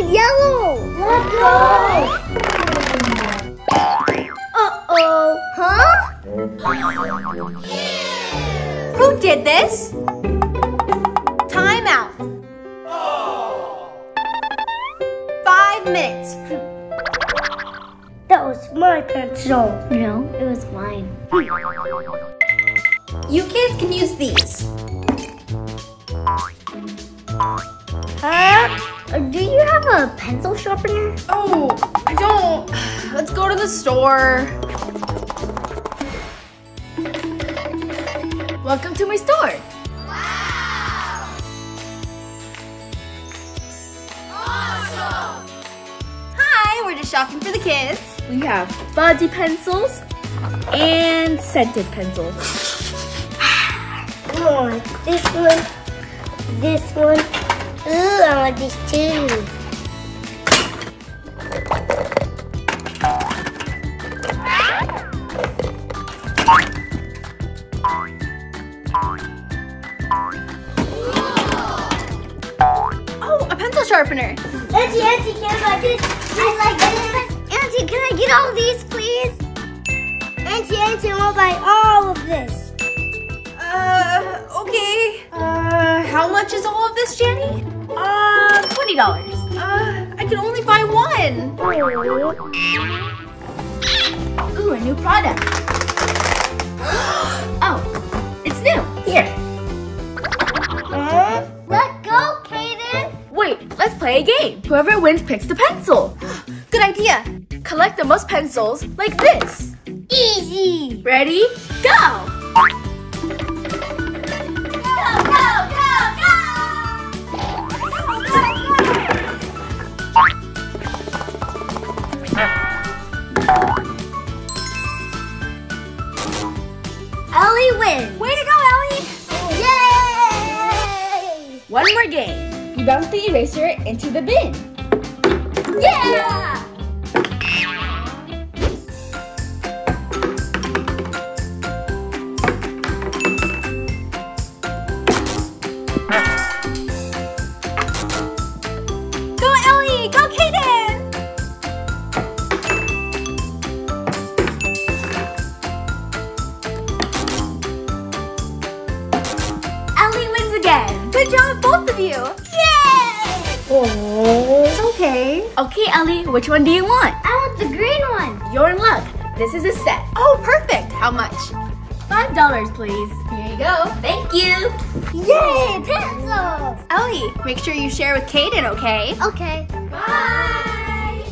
Need yellow. Let's go. Uh-oh. Huh? Who did this? Time out. Five minutes. That was my pencil. No, it was mine. You kids can use these. Huh? Do you have a pencil sharpener? Oh, I don't. Let's go to the store. Welcome to my store. Wow! Awesome! Hi, we're just shopping for the kids. We have fuzzy pencils and scented pencils. I want this one, this one. Ooh, I want this too. Pencil sharpener. Auntie, Auntie, can I like this? I like this. Auntie, can I get all these, please? Auntie, Auntie, I want to buy all of this. Uh, okay. Uh, how much is all of this, Jannie? Uh, twenty dollars. Uh, I can only buy one. Ooh, a new product. oh, Wait, let's play a game. Whoever wins picks the pencil. Good idea. Collect the most pencils like this. Easy. Ready? Go. Go! Go, go, go, Ellie wins. Way to go, Ellie. Yay! One more game. You bounce the eraser into the bin. Yeah! Okay. Ellie, which one do you want? I want the green one. You're in luck. This is a set. Oh, perfect. How much? Five dollars, please. Here you go. Thank you. Yay, pencils. Ellie, make sure you share with Kaden, okay? Okay. Bye.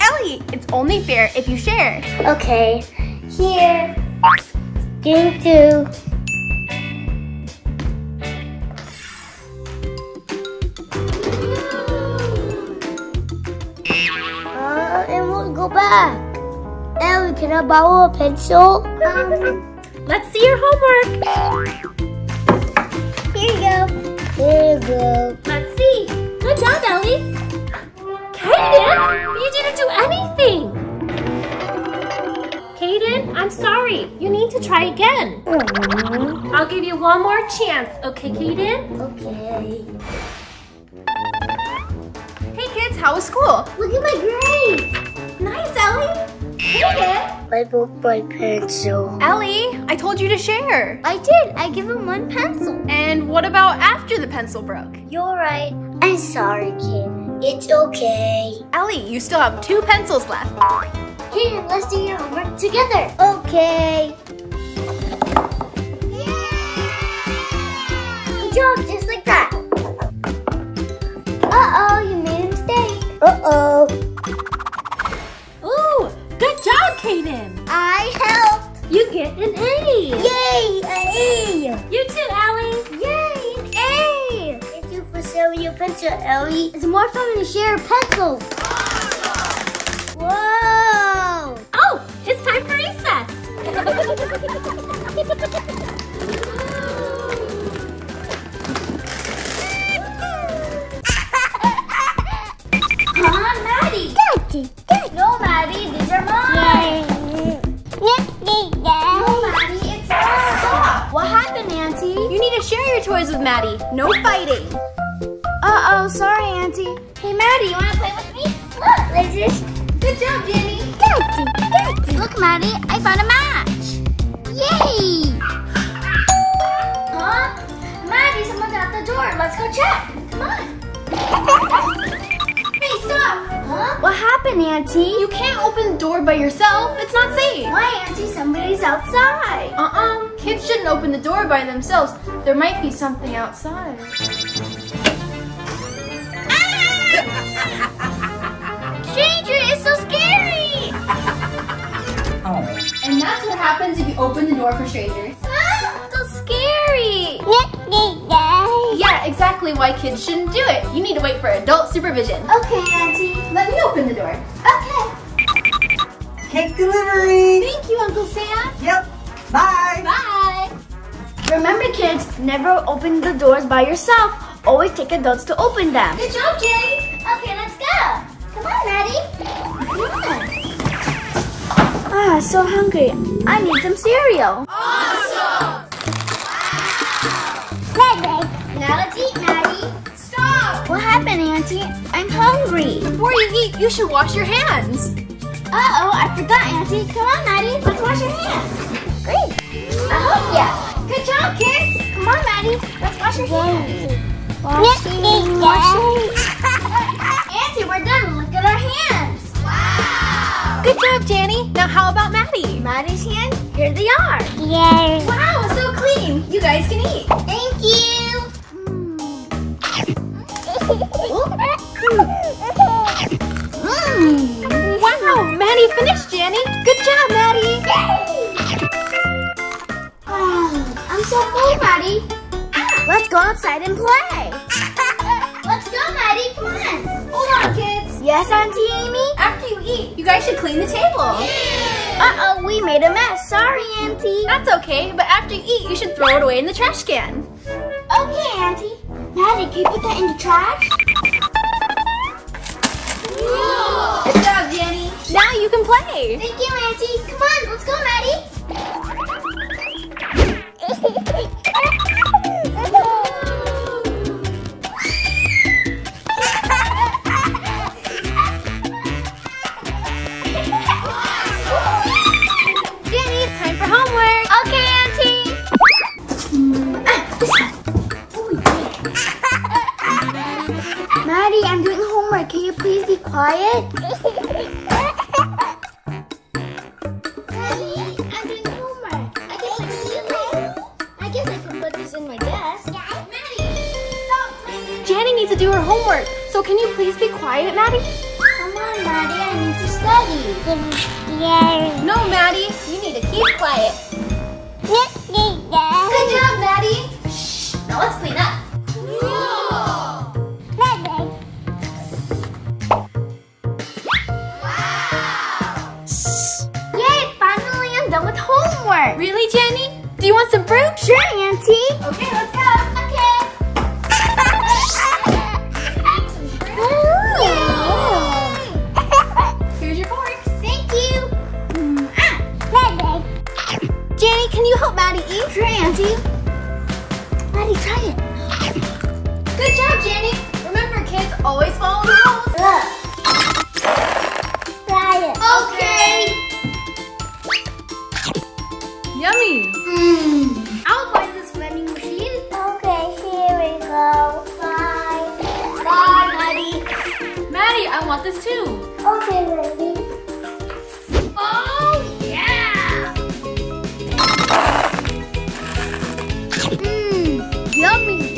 Ellie, it's only fair if you share. Okay. Here. Game two. Go back. Ellie, can I borrow a pencil? Um, Let's see your homework. here you go. Here you go. Let's see. Good job, Ellie. Kaden, you didn't do anything. Kaden, I'm sorry. You need to try again. Aw, I'll give you one more chance, okay, Kaden? Okay. Hey kids, how was school? Look at my grade. I broke my pencil. Ellie, I told you to share. I did. I give him one pencil. And what about after the pencil broke? You're right. I'm sorry, kid. It's okay. Ellie, you still have two pencils left. Kid, let's do your homework together. Okay. Good job, just like that. Job, Kaden. I helped. You get an A. Yay, an A. You too, Ellie. Yay, an A. Thank you for sharing your pencil, Ellie. It's more fun to share pencils. Whoa. Oh, it's time for recess. Maddie. No fighting. Uh-oh, sorry, Auntie. Hey, Maddie, you wanna play with me? Look, this. Good job, Jenny. Daddy, Daddy. Look, Maddie, I found a match. Yay! Huh? Maddie, someone's at the door. Let's go check. Come on. hey, stop. Huh? What happened, Auntie? You can't open the door by yourself. It's not safe. Why, Auntie? Somebody's outside. Uh-uh. Kids shouldn't open the door by themselves. There might be something outside. Stranger, it's so scary. Oh. And that's what happens if you open the door for strangers. Ah, so scary. Yeah, exactly why kids shouldn't do it. You need to wait for adult supervision. Okay, Auntie. Let me open the door. Okay. Cake delivery. Thank you, Uncle Sam. Yep. Bye. Bye. Remember, kids, never open the doors by yourself. Always take adults to open them. Good job, Jenny. Okay, let's go. Come on, Maddie. Come on. Ah, so hungry. I need some cereal. Awesome. Maddie. Now let's eat, Maddie. Stop. What happened, Auntie? I'm hungry. Before you eat, you should wash your hands. Uh-oh, I forgot, Auntie. Come on, Maddie. Let's wash your hands. Great. I hope ya. Good job, kids. Come on, Maddie. Let's wash your hands. Washing, washing. Auntie, we're done. Look at our hands. Wow. Good job, Jenny. Now how about Maddie? Maddie's hands, here they are. Yay. Wow, so clean. You guys can eat. Thank you. Mmm. Wow, Maddie finished, Jenny. Good job, Maddie. Oh, so full, Maddie. Ah, let's go outside and play. Let's go, Maddie. Come on. Hold on, kids. Yes, Auntie Amy? After you eat, you guys should clean the table. Uh-oh, we made a mess. Sorry, Auntie. That's okay, but after you eat, you should throw it away in the trash can. Okay, Auntie. Maddie, can you put that in the trash? Good job, Jenny. Now you can play. Thank you, Auntie. Come on, let's go, Maddie. To do her homework, so can you please be quiet, Maddie? Come on, Maddie, I need to study. Yeah. No, Maddie, you need to keep quiet. Good job, Maddie. Shh. Now let's clean up. Wow! Yay, finally I'm done with homework. Really, Jenny? Do you want some fruit? Sure, Auntie. Okay, let's go. You help Maddie eat? Sure, Auntie. Maddie, try it. Good job, Jenny. Remember, kids, always follow yummy.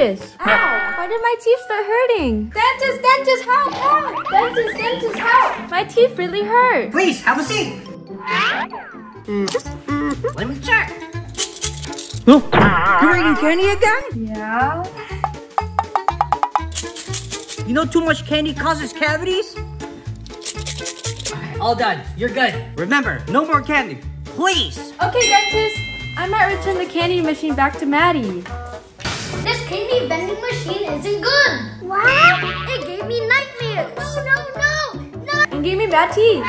Delicious. Ow! Why did my teeth start hurting? Dentist, dentist, help, help! Dentist, dentist, help! My teeth really hurt. Please, have a seat. Let me check. Oh, you're eating candy again? Yeah. You know too much candy causes cavities? All done. You're good. Remember, no more candy. Please. Okay, dentist. I might return the candy machine back to Maddie. This candy vending machine isn't good. What? It gave me nightmares. Oh, no, no, no, no. And gave me bad teeth.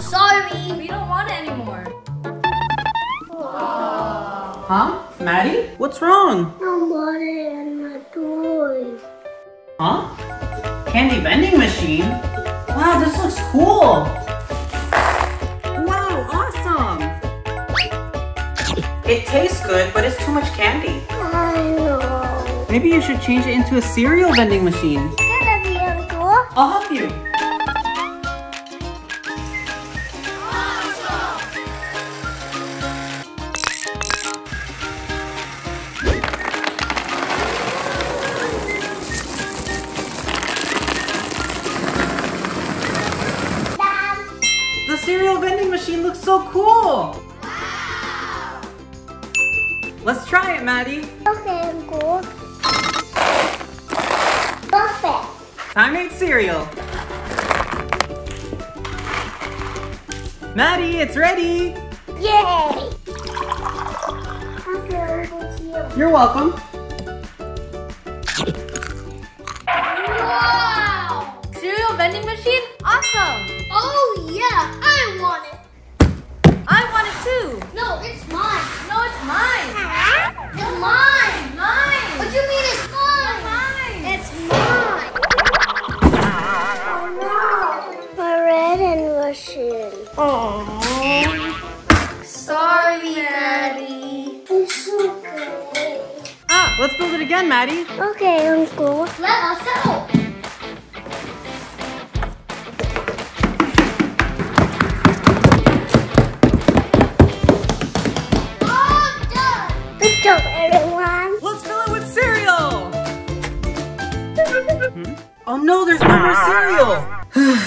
Sorry. We don't want it anymore. Huh? Maddie? What's wrong? Nobody in my toy. Huh? Candy vending machine? Wow, this looks cool. Wow, awesome. It tastes good, but it's too much candy. I know. Maybe you should change it into a cereal vending machine. Can I be uncle? I'll help you. The cereal vending machine looks so cool. Wow. Let's try it, Maddie. Okay, uncle. Perfect. Time to cereal. Maddie, it's ready. Yay. Okay, Uncle Theo. You're welcome. Wow. Cereal vending machine? Awesome! Oh yeah, I want it. I want it too! No, it's mine. No, it's mine! Uh-huh. It's mine. Mine! What do you mean it's mine? Mine! It's mine. Oh no. My red machine. Sorry, Maddie. It's okay. Ah, let's build it again, Maddie. Okay, Uncle. Let us Hmm? Oh no, there's no more cereal.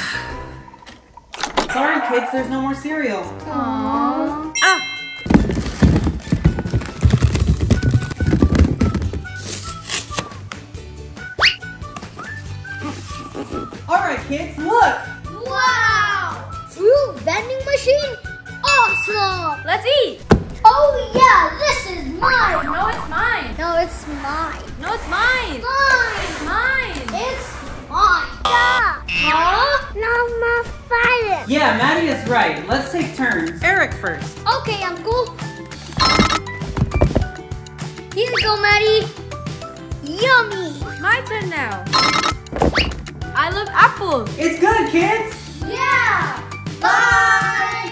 Sorry, kids, there's no more cereal. Aww. Ah! All right, kids, look. Wow. Fruit vending machine. Awesome. Let's eat! Oh yeah, this is mine. No, it's mine! No, it's mine. No, it's mine! Mine. Mine! It's mine. Yeah. Huh? No, my fighting. Yeah, Maddie is right. Let's take turns. Eric first. Okay, Uncle. Here you go, Maddie. Yummy. My turn now! I love apples! It's good, kids. Yeah. Bye.